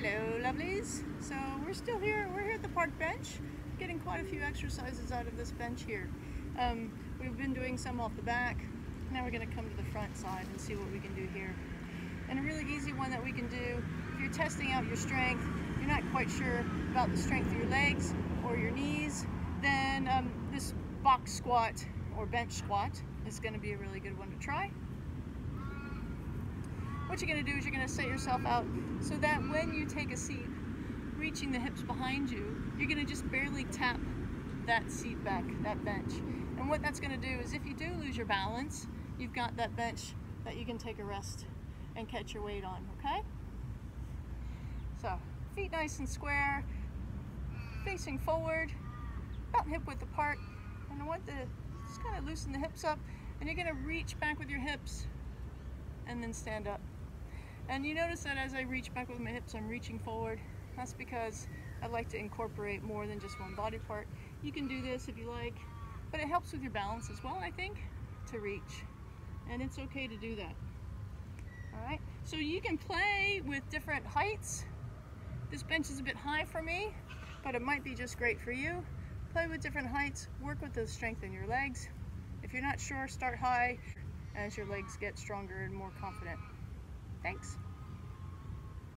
Hello lovelies. So we're still here, we're here at the park bench, getting quite a few exercises out of this bench here. Um, we've been doing some off the back, now we're going to come to the front side and see what we can do here. And a really easy one that we can do, if you're testing out your strength, you're not quite sure about the strength of your legs or your knees, then um, this box squat or bench squat is going to be a really good one to try what you're going to do is you're going to set yourself out so that when you take a seat, reaching the hips behind you, you're going to just barely tap that seat back, that bench. And what that's going to do is if you do lose your balance, you've got that bench that you can take a rest and catch your weight on, okay? So, feet nice and square, facing forward, about hip width apart. And I want to just kind of loosen the hips up and you're going to reach back with your hips and then stand up. And you notice that as I reach back with my hips, I'm reaching forward. That's because I like to incorporate more than just one body part. You can do this if you like, but it helps with your balance as well, I think, to reach. And it's okay to do that. All right, so you can play with different heights. This bench is a bit high for me, but it might be just great for you. Play with different heights, work with the strength in your legs. If you're not sure, start high as your legs get stronger and more confident. Thanks.